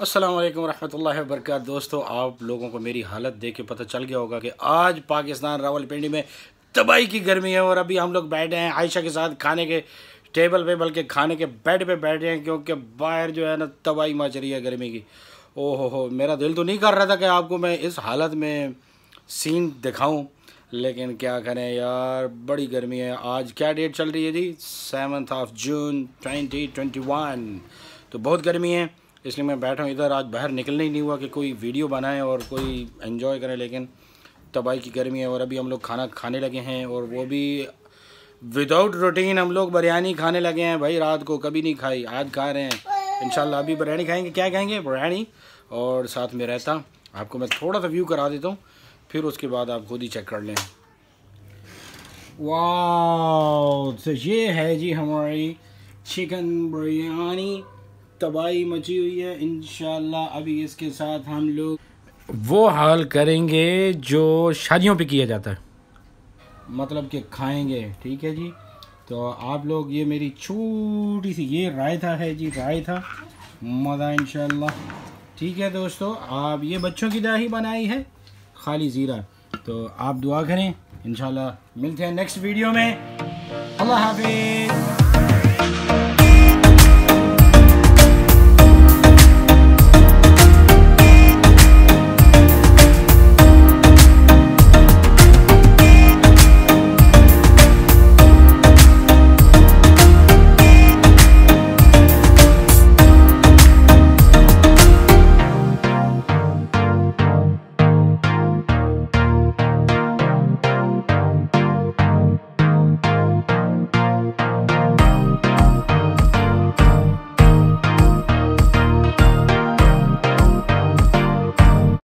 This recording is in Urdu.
السلام علیکم ورحمۃ اللہ وبرکاتہ۔ دوستو، آپ لوگوں کو میری حالت دیکھ کے پتہ چل گیا ہوگا کہ آج پاکستان راول پنڈی میں تباہی کی گرمی ہے اور ابھی ہم لوگ بیٹھے ہیں عائشہ کے ساتھ کھانے کے ٹیبل پہ، بلکہ کھانے کے بیڈ پہ بیٹھے ہیں کیونکہ باہر جو ہے نا تباہی مچ رہی ہے گرمی کی۔ او ہو ہو میرا دل تو نہیں کر رہا تھا کہ آپ کو میں اس حالت میں سین دکھاؤں، لیکن کیا کریں یار، بڑی گرمی ہے۔ آج کیا ڈیٹ چل رہی ہے جی؟ Seventh of June twenty twenty one تو بہت گرمی ہے۔ اس لیے میں بیٹھا ہوں۔ ادھر آج باہر نکلنے ہی نہیں ہوا کہ کوئی ویڈیو بنائیں اور کوئی انجوائے کریں لیکن تباہی کی گرمی ہے اور ابھی ہم لوگ کھانا کھانے لگے ہیں اور وہ بھی وداؤٹ روٹین ہم لوگ بریانی کھانے لگے ہیں۔ بھائی، رات کو کبھی نہیں کھائی، آج کھا رہے ہیں۔ انشاءاللہ ابھی بریانی کھائیں گے۔ کیا کھائیں گے؟ بریانی اور ساتھ میں رہتا آپ کو میں تھوڑا سا ویو کرا دیتا ہوں، پھر اس کے بعد آپ خود ہی چیک کر لیں۔ واو، تو یہ ہے جی ہماری چکن بریانی۔ تباہی مچی ہوئی ہے انشاءاللہ ابھی اس کے ساتھ ہم لوگ وہ حال کریں گے جو شادیوں پہ کیا جاتا ہے۔ مطلب کہ کھائیں گے ٹھیک ہے جی؟ تو آپ لوگ یہ میری چھوٹی سی یہ رائتا ہے جی رائتا مزہ انشاءاللہ۔ ٹھیک ہے دوستو آپ یہ بچوں کی داہی بنائی ہے خالی زیرہ۔ تو آپ دعا کریں انشاءاللہ ملتے ہیں نیکسٹ ویڈیو میں۔ اللہ حافظ۔